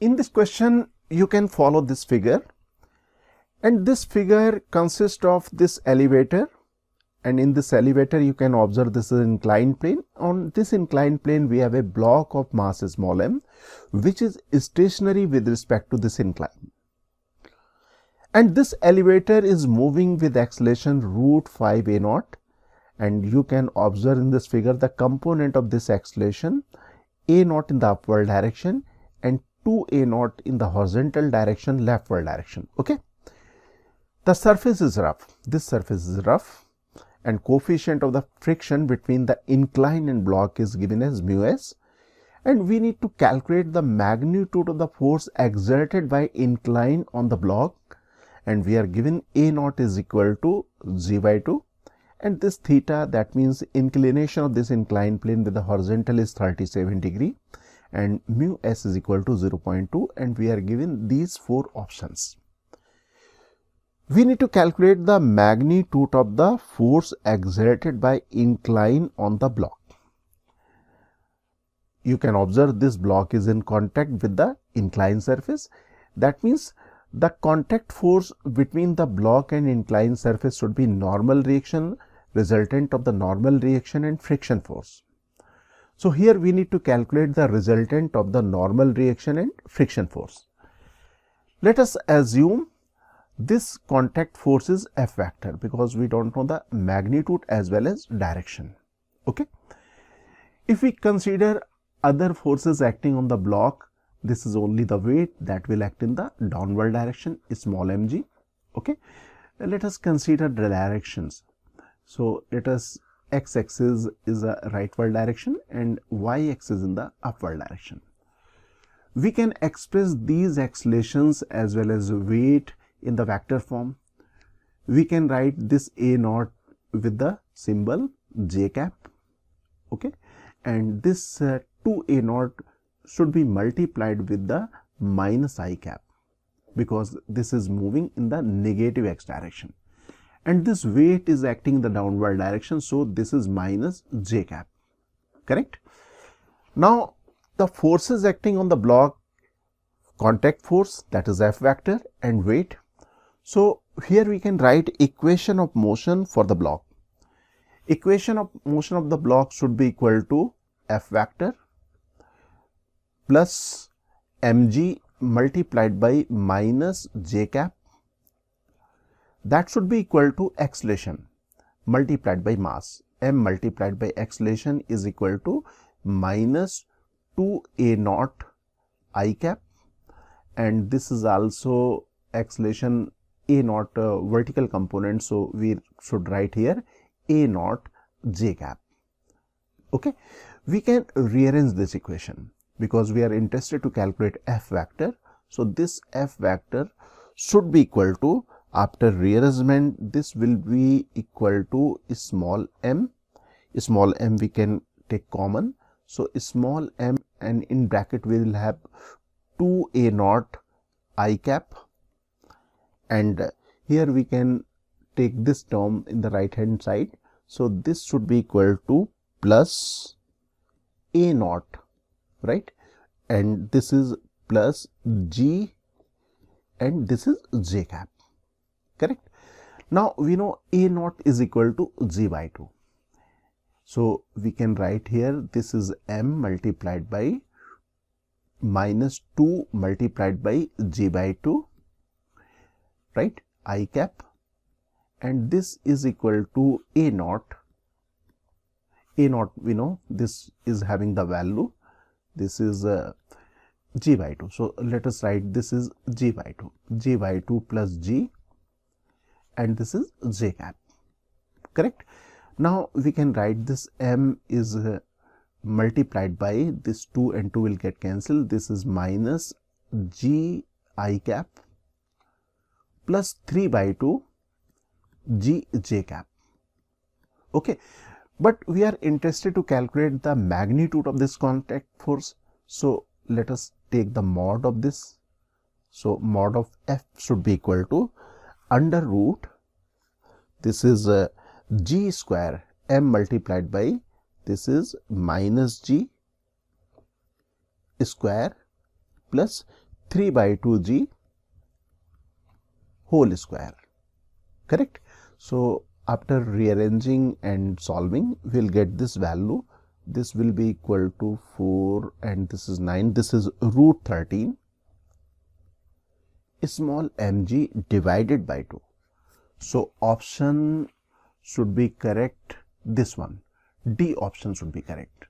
in this question you can follow this figure. And this figure consists of this elevator. And in this elevator you can observe this is inclined plane. On this inclined plane we have a block of mass small m which is stationary with respect to this incline. And this elevator is moving with acceleration root 5 a naught. And you can observe in this figure the component of this acceleration a naught in the upward direction and 2 a naught in the horizontal direction leftward direction okay? The surface is rough. This surface is rough and coefficient of the friction between the incline and block is given as mu s. And we need to calculate the magnitude of the force exerted by incline on the block. And we are given a naught is equal to g by 2 and this theta that means inclination of this inclined plane with the horizontal is 37 degree and mu s is equal to 0.2 and we are given these four options we need to calculate the magnitude of the force exerted by incline on the block. You can observe this block is in contact with the inclined surface. That means the contact force between the block and inclined surface should be normal reaction resultant of the normal reaction and friction force. So, here we need to calculate the resultant of the normal reaction and friction force. Let us assume this contact force is F vector because we don't know the magnitude as well as direction. Okay. If we consider other forces acting on the block, this is only the weight that will act in the downward direction small mg. Okay. Let us consider the directions. So, let us x axis is a rightward direction and y axis in the upward direction. We can express these accelerations as well as weight in the vector form. We can write this A naught with the symbol j cap okay and this uh, 2 A naught should be multiplied with the minus i cap because this is moving in the negative x direction and this weight is acting in the downward direction so this is minus j cap correct now the forces acting on the block contact force that is f vector and weight so, here we can write equation of motion for the block. Equation of motion of the block should be equal to F vector plus mg multiplied by minus j cap that should be equal to acceleration multiplied by mass m multiplied by acceleration is equal to minus 2 a naught i cap and this is also acceleration a naught uh, vertical component. So, we should write here a naught j cap. Okay. We can rearrange this equation because we are interested to calculate f vector. So, this f vector should be equal to after rearrangement this will be equal to small m small m we can take common. So, small m and in bracket we will have 2 a naught i cap and here we can take this term in the right hand side. So, this should be equal to plus a naught right and this is plus g and this is j cap correct. Now, we know a naught is equal to g by 2. So, we can write here this is m multiplied by minus 2 multiplied by g by 2 right? I cap. And this is equal to a naught. A naught we know this is having the value. This is uh, g by 2 so let us write this is g by 2 g by 2 plus g and this is j cap correct now we can write this m is uh, multiplied by this 2 and 2 will get cancelled this is minus g i cap plus 3 by 2 g j cap. Okay. But we are interested to calculate the magnitude of this contact force. So, let us take the mod of this. So, mod of f should be equal to under root this is uh, g square m multiplied by this is minus g square plus 3 by 2g whole square. Correct? So after rearranging and solving we'll get this value. This will be equal to 4 and this is 9 this is root 13 small mg divided by 2 so option should be correct this one. D option should be correct